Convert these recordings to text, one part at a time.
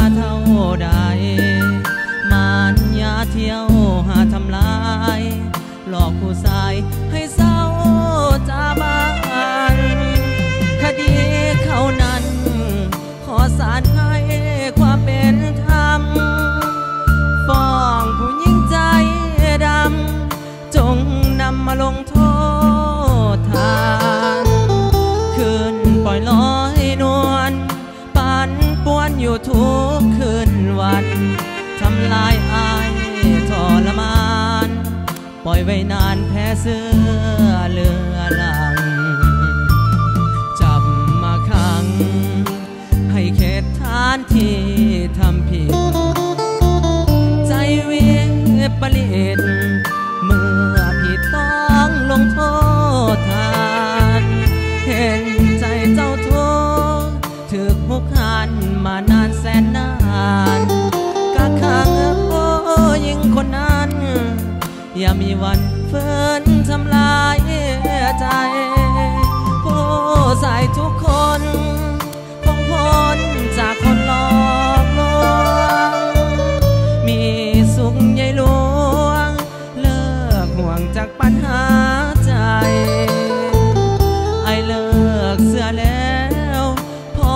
ตาเท่าใด ไว้นานแพ้เสื้อเลือลัง จับมาขัง ให้เขตทานที่ทำผิด ใจเวียปลิดเมื่อผิดต้องลงโทษทาน เห็น มีวันเฟินทำลายใจ ผู้ใส่ทุกคนคงพ้นจากคนหลอกลวง มีสุขใหญ่หลวง เลิกห่วงจากปัญหาใจ ไอเลิกเสื้อแล้ว พอ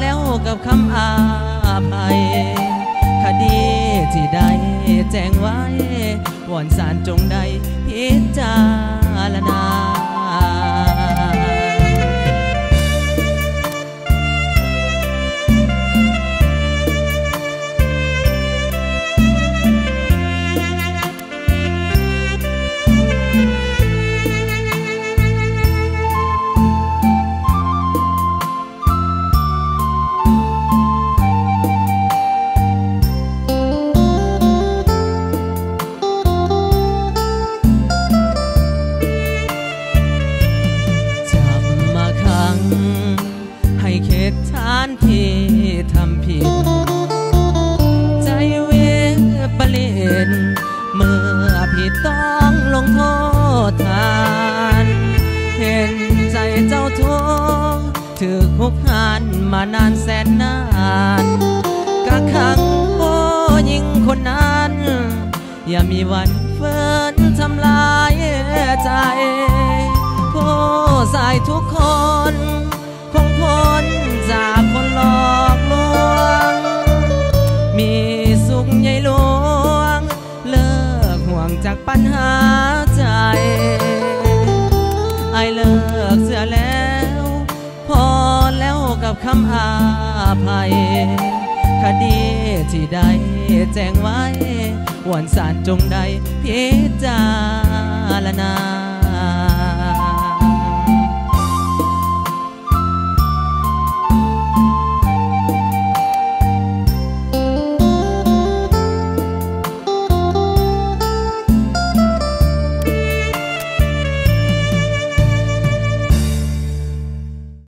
แล้วกับคำอาภัย คดีที่ได้แจ้งไว้ วอนสารจงได้พิจารณา เห็นใจเจ้าทุกข์ถือคุกหานมานานแสนนานกักขังโอ้ยิงคนนั้น อย่ามีวันเฟินทำลายใจผู้สายทุกคนคงพ้นจากคนหลอกลวง มีสุขใหญ่หลวง เลิกห่วงจากปัญหา ใจไอเลิกเสียแล้ว พอแล้วกับคำอาภัย คดีที่ได้แจ้งไว้วันศาลจงได้พิจารณา